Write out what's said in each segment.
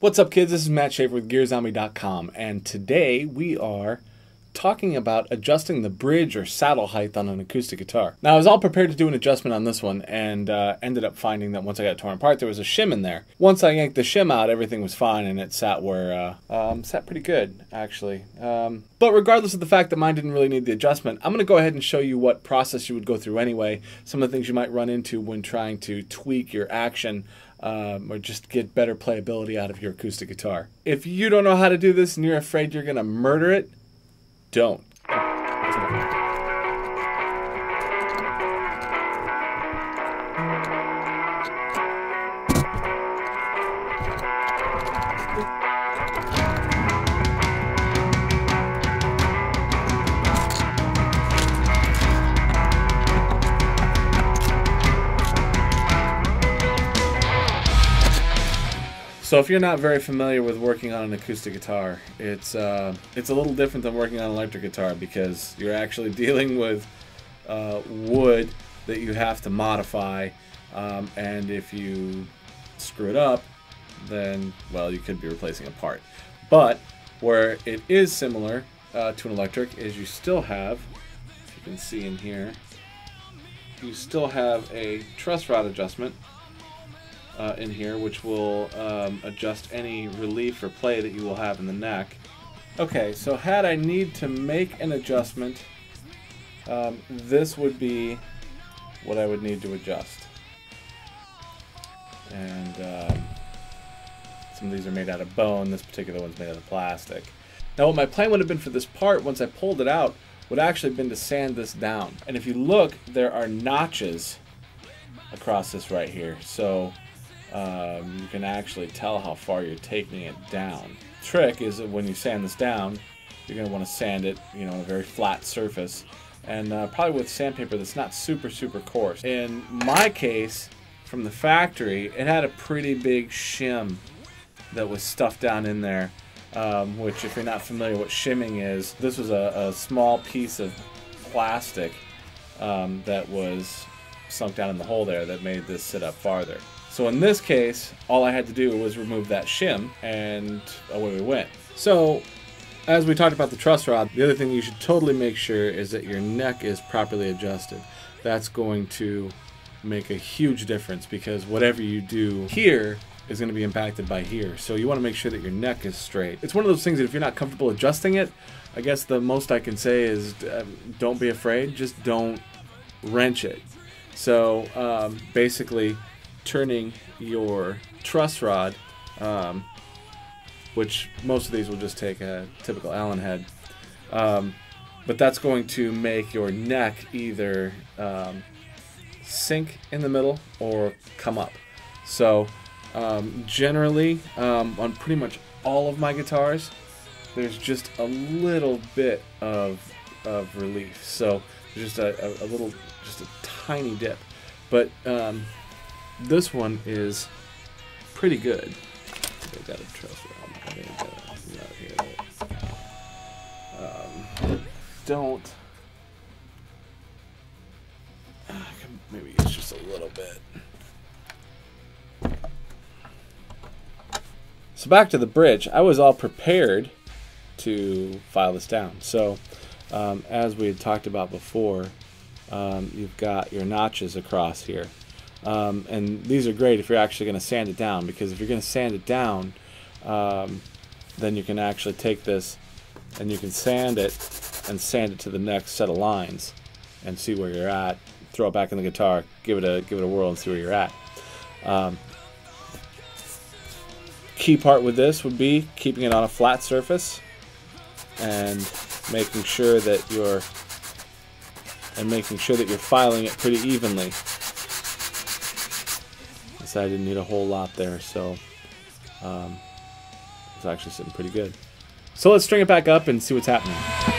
What's up, kids? This is Matt Schaefer with GearZombie.com, and today we are talking about adjusting the bridge or saddle height on an acoustic guitar. Now, I was all prepared to do an adjustment on this one, and uh, ended up finding that once I got torn apart, there was a shim in there. Once I yanked the shim out, everything was fine, and it sat where uh, um, sat pretty good, actually. Um, but regardless of the fact that mine didn't really need the adjustment, I'm going to go ahead and show you what process you would go through anyway. Some of the things you might run into when trying to tweak your action um, or just get better playability out of your acoustic guitar. If you don't know how to do this and you're afraid you're going to murder it, don't. So if you're not very familiar with working on an acoustic guitar, it's uh, it's a little different than working on an electric guitar because you're actually dealing with uh, wood that you have to modify, um, and if you screw it up, then well you could be replacing a part. But where it is similar uh, to an electric is you still have, if you can see in here, you still have a truss rod adjustment uh, in here, which will um, adjust any relief or play that you will have in the neck. Okay, so had I need to make an adjustment, um, this would be what I would need to adjust. And um, some of these are made out of bone, this particular one's made out of plastic. Now what my plan would have been for this part, once I pulled it out, would actually have been to sand this down. And if you look, there are notches across this right here. So um, you can actually tell how far you're taking it down. Trick is that when you sand this down, you're going to want to sand it, you know, on a very flat surface, and uh, probably with sandpaper that's not super super coarse. In my case, from the factory, it had a pretty big shim that was stuffed down in there. Um, which, if you're not familiar what shimming is, this was a, a small piece of plastic um, that was sunk down in the hole there that made this sit up farther. So in this case, all I had to do was remove that shim and away we went. So as we talked about the truss rod, the other thing you should totally make sure is that your neck is properly adjusted. That's going to make a huge difference because whatever you do here is going to be impacted by here. So you want to make sure that your neck is straight. It's one of those things that if you're not comfortable adjusting it, I guess the most I can say is uh, don't be afraid, just don't wrench it. So um, basically, turning your truss rod, um, which most of these will just take a typical Allen head, um, but that's going to make your neck either um, sink in the middle or come up. So um, generally, um, on pretty much all of my guitars, there's just a little bit of, of relief. So just a, a, a little, just a tiny dip. But um, this one is pretty good. I got a trust I got Um, don't. Uh, maybe it's just a little bit. So back to the bridge. I was all prepared to file this down. So um, as we had talked about before, um, you've got your notches across here. Um, and these are great if you're actually going to sand it down because if you're going to sand it down, um, then you can actually take this and you can sand it and sand it to the next set of lines and see where you're at. Throw it back in the guitar, give it a give it a whirl and see where you're at. Um, key part with this would be keeping it on a flat surface and making sure that you're and making sure that you're filing it pretty evenly I didn't need a whole lot there, so um, it's actually sitting pretty good. So let's string it back up and see what's happening.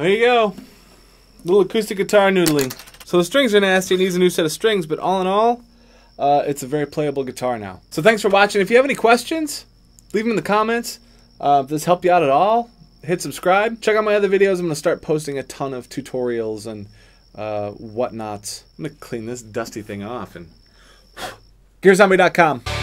There you go. Little acoustic guitar noodling. So the strings are nasty. It needs a new set of strings, but all in all, uh, it's a very playable guitar now. So thanks for watching. If you have any questions, leave them in the comments. Uh, if this helped you out at all, hit subscribe. Check out my other videos. I'm going to start posting a ton of tutorials and uh, whatnots. I'm going to clean this dusty thing off and gearzombie.com.